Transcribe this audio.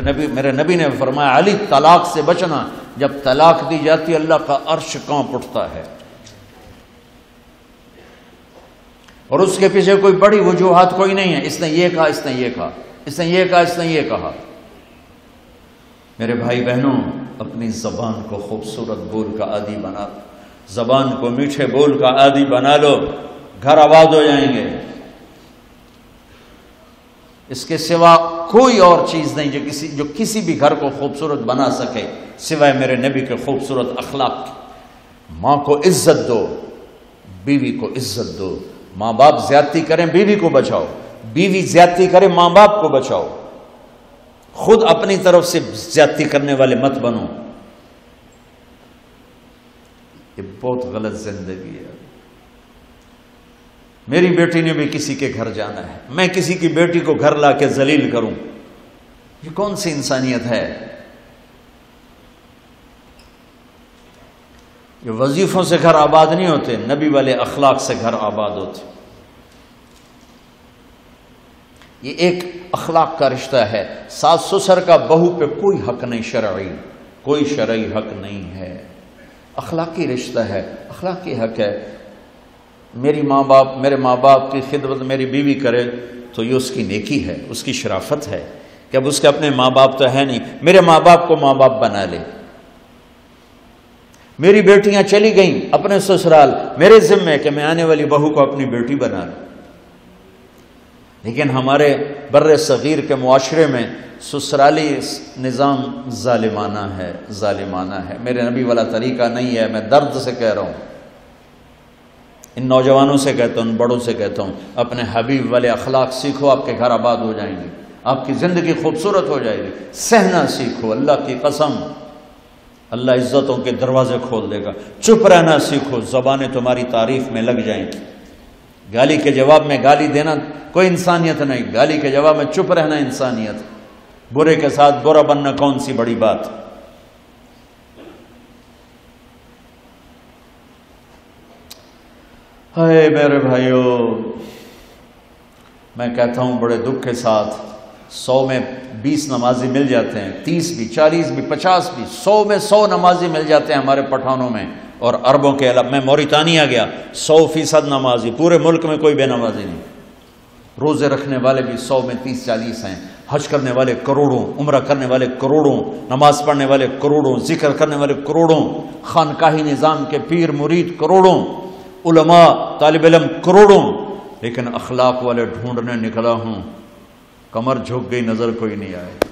نبی میرے نبی نے فرمایا، علی، طلاق سے بچنا۔ جب طلاق دی جاتی اللہ کا عرش کانپ اٹھتا ہے۔ اور اس کے پیچھے کوئی بڑی وجوہات کوئی نہیں ہے۔ اس نے یہ کہا، اس نے یہ کہا۔ اس نے یہ کہا، اس نے یہ کہا۔ میرے بھائی بہنوں، اپنی زبان کو خوبصورت بول کا عادی بنا۔ زبان کو میٹھے بول کا عادی بنا لو۔ گھر آباد ہو جائیں گے۔ اس کے سوا کوئی اور چیز نہیں جو کسی جو کسی بھی گھر کو خوبصورت بنا سکے، سوائے میرے نبی کے خوبصورت اخلاق کی ماں کو عزت دو، بیوی کو عزت دو۔ ماں باپ زیادتی کریں، بیوی کو بچاؤ۔ بیوی زیادتی کرے، ماں باپ کو بچاؤ۔ خود اپنی طرف سے زیادتی کرنے والے مت بنو۔ یہ بہت غلط زندگی ہے۔ میری بیٹی نے بھی کسی کے گھر جانا ہے۔ میں کسی کی بیٹی کو گھر لا کے ذلیل کروں۔ یہ کون سی انسانیت ہے؟ یہ وظیفوں سے گھر آباد نہیں ہوتے، نبی والے اخلاق سے گھر آباد ہوتے۔ یہ ایک اخلاق کا رشتہ ہے۔ ساس سسر کا بہو پہ کوئی حق نہیں شرعی، کوئی شرعی حق نہیں ہے۔ اخلاقی رشتہ ہے، اخلاقی حق ہے۔ میری ماں باپ، میرے ماں باپ کی خدمت میری بیوی کرے تو یہ اس کی نیکی ہے، اس کی شرافت ہے کہ اب اس کے اپنے ماں باپ تو ہے نہیں۔ میرے ماں باپ کو ماں باپ بنا لے۔ میری بیٹیاں چلی گئیں اپنے سسرال۔ میرے ذمے کہ میں آنے والی بہو کو اپنی بیٹی بنا لوں۔ لیکن ہمارے بر صغیر کے معاشرے میں سسرالی نظام ظالمانہ ہے ظالمانہ ہے۔ میرے نبی والا طریقہ نہیں ہے، میں درد سے کہہ رہا ہوں۔ ان نوجوانوں سے کہتا ہوں، ان بڑوں سے کہتا ہوں، اپنے حبیب والے اخلاق سیکھو، آپ کے گھر آباد ہو جائیں گے۔ آپ کی زندگی خوبصورت ہو جائے گی۔ سہنا سیکھو، اللہ کی قسم۔ اللہ عزتوں کے دروازے کھول دے گا۔ چپ رہنا سیکھو، زبانیں تمہاری تعریف میں لگ جائیں۔ گی گالی کے جواب میں گالی دینا کوئی انسانیت نہیں۔ گالی کے جواب میں چپ رہنا انسانیت۔ برے کے ساتھ برا بننا کون سی بڑی بات؟ ہے میرے بھائیو، میں کہتا ہوں بڑے دکھ کے ساتھ، سو میں بیس نمازی مل جاتے ہیں، تیس بھی، چالیس بھی، پچاس بھی، سو میں سو نمازی مل جاتے ہیں ہمارے پٹھانوں میں، اور عربوں کے علاوہ، میں موریتانیہ گیا، سو فیصد نمازی، پورے ملک میں کوئی بے نمازی نہیں۔ روزے رکھنے والے بھی سو میں تیس، چالیس ہیں، حج کرنے والے کروڑوں، عمرہ کرنے والے کروڑوں، نماز پڑھنے والے کروڑوں، ذکر کرنے والے کروڑوں، خانقاہی نظام کے پیر، مرید کروڑوں۔ علماء، طالب علم کروڑوں، لیکن اخلاق والے ڈھونڈنے نکلا ہوں۔ کمر جھک گئی، نظر کوئی نہیں آئے۔